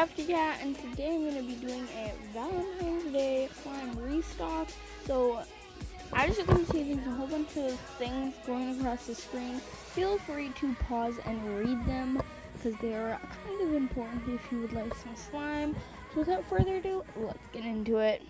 CrafTea Cat, and today I'm going to be doing a Valentine's Day slime restock. So, as you can see, there's a whole bunch of things going across the screen. Feel free to pause and read them, because they are kind of important if you would like some slime. So, without further ado, let's get into it.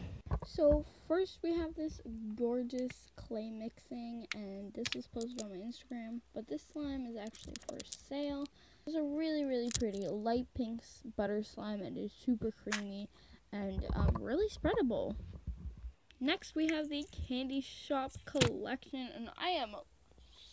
So, first we have this gorgeous clay mixing, and this was posted on my Instagram, but this slime is actually for sale. It's a really, really pretty light pink butter slime and it's super creamy and um, really spreadable. Next, we have the Candy Shop collection, and I am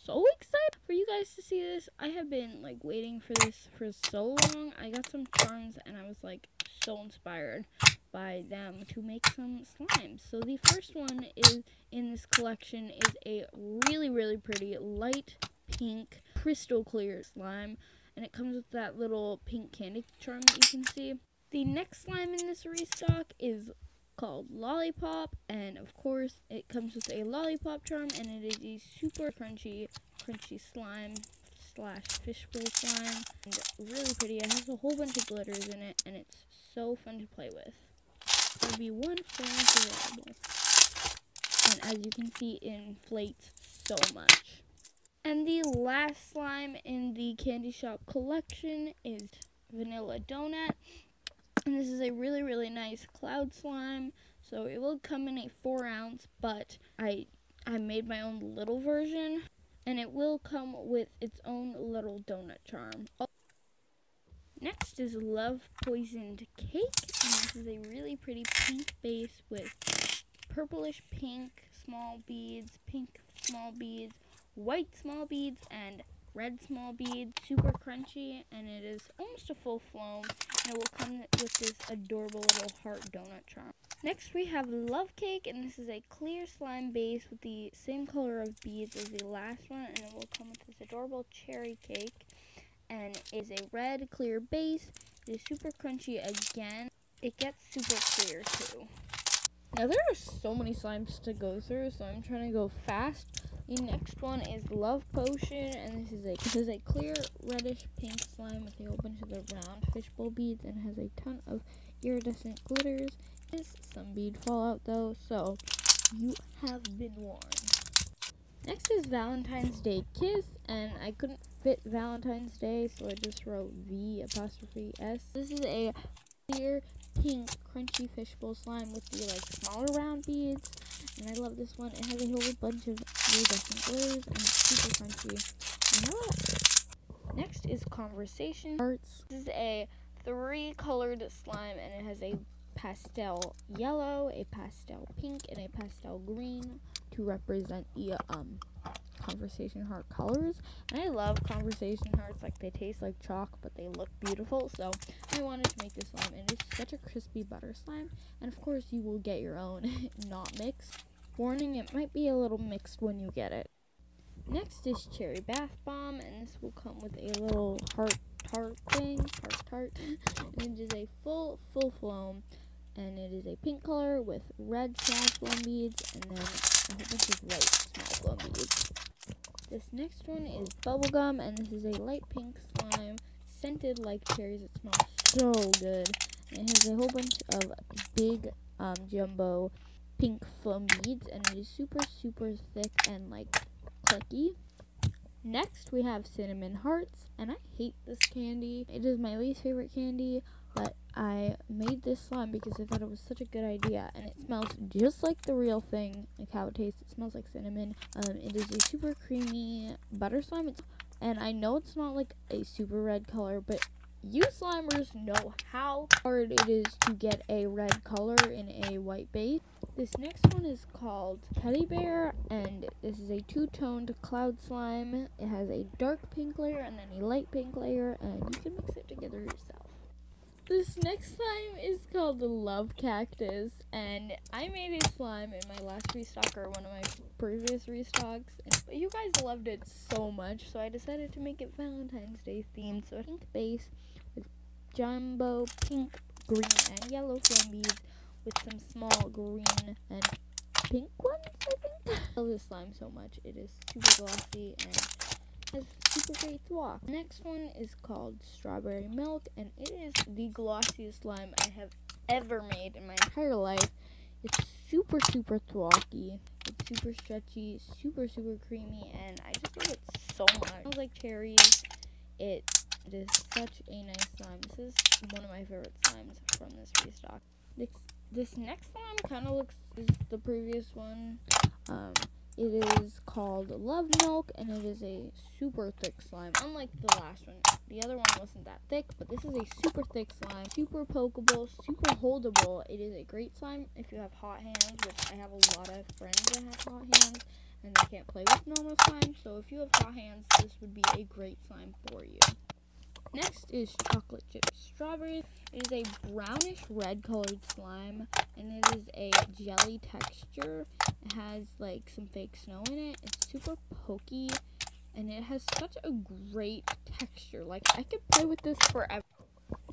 so excited for you guys to see this. I have been like waiting for this for so long. I got some charms and I was like so inspired by them to make some slime. So the first one is in this collection is a really really pretty light pink crystal clear slime and it comes with that little pink candy charm that you can see. The next slime in this restock is called Lollipop, and of course it comes with a lollipop charm, and it is a super crunchy, crunchy slime slash fishbowl slime, and really pretty. It has a whole bunch of glitters in it, and it's so fun to play with. There'll be one frame available, and as you can see, it inflates so much. And the last slime in the Candy Shop collection is Vanilla Donut. And this is a really, really nice cloud slime. So it will come in a 4 ounce, but I, I made my own little version. And it will come with its own little donut charm. Oh. Next is Love Poisoned Cake. And this is a really pretty pink base with purplish pink small beads, pink small beads, white small beads and red small beads, super crunchy, and it is almost a full foam, and it will come with this adorable little heart donut charm. Next we have Love Cake, and this is a clear slime base with the same color of beads as the last one, and it will come with this adorable cherry cake, and is a red clear base. It is super crunchy again. It gets super clear too. Now there are so many slimes to go through, so I'm trying to go fast. The next one is Love Potion, and this is a this is a clear reddish pink slime with a whole bunch of the round fishbowl beads, and has a ton of iridescent glitters. Is some bead fallout though, so you have been warned. Next is Valentine's Day Kiss, and I couldn't fit Valentine's Day, so I just wrote V apostrophe S. This is a clear pink crunchy fishbowl slime with the like smaller round beads and I love this one. It has a whole bunch of and it's super crunchy. It. Next is Conversation Hearts. This is a three colored slime and it has a pastel yellow, a pastel pink, and a pastel green to represent the um conversation heart colors. And I love conversation hearts. Like they taste like chalk, but they look beautiful. So I wanted to make this slime. And it's such a crispy butter slime. And of course, you will get your own, not mixed. Warning, it might be a little mixed when you get it. Next is Cherry Bath Bomb, and this will come with a little heart tart thing, heart tart, and it is a full, full foam, and it is a pink color with red small beads, and then a whole bunch of white small foam beads. This next one is Bubblegum, and this is a light pink slime, scented like cherries. It smells so good. And it has a whole bunch of big um, jumbo pink foam beads and it is super super thick and like clicky. Next we have cinnamon hearts and I hate this candy. It is my least favorite candy but I made this slime because I thought it was such a good idea and it smells just like the real thing like how it tastes. It smells like cinnamon. Um, it is a super creamy butter slime it's, and I know it's not like a super red color but you slimers know how hard it is to get a red color in a white base. This next one is called Teddy Bear, and this is a two-toned cloud slime. It has a dark pink layer and then a light pink layer, and you can mix it together yourself. This next slime is called the Love Cactus, and I made a slime in my last restock or one of my previous restocks, and you guys loved it so much, so I decided to make it Valentine's Day themed. So pink base with jumbo pink, green, and yellow flame beads with some small green and pink ones, I think. I love this slime so much. It is super glossy and has super great thwack. Next one is called Strawberry Milk, and it is the glossiest slime I have ever made in my entire life. It's super, super thwacky. It's super stretchy, super, super creamy, and I just love it so much. It smells like cherries. It, it is such a nice slime. This is one of my favorite slimes from this restock. This, this next one kind of looks like the previous one. Um, it is called Love Milk, and it is a super thick slime, unlike the last one. The other one wasn't that thick, but this is a super thick slime, super pokeable, super holdable. It is a great slime if you have hot hands, which I have a lot of friends that have hot hands, and they can't play with normal slime. So if you have hot hands, this would be a great slime for you. Next is chocolate chip strawberry. It is a brownish red colored slime and it is a jelly texture. It has like some fake snow in it. It's super pokey and it has such a great texture. Like I could play with this forever.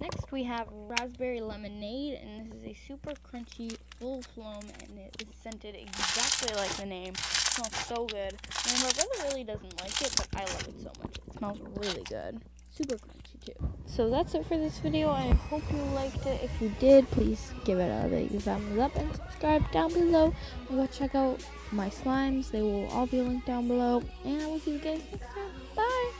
Next we have raspberry lemonade and this is a super crunchy full foam and it is scented exactly like the name. It smells so good. And my brother really doesn't like it but I love it so much. It smells really good super crunchy too. So that's it for this video. I hope you liked it. If you did, please give it a big thumbs up and subscribe down below. And go check out my slimes. They will all be linked down below. And I will see you guys next time. Bye!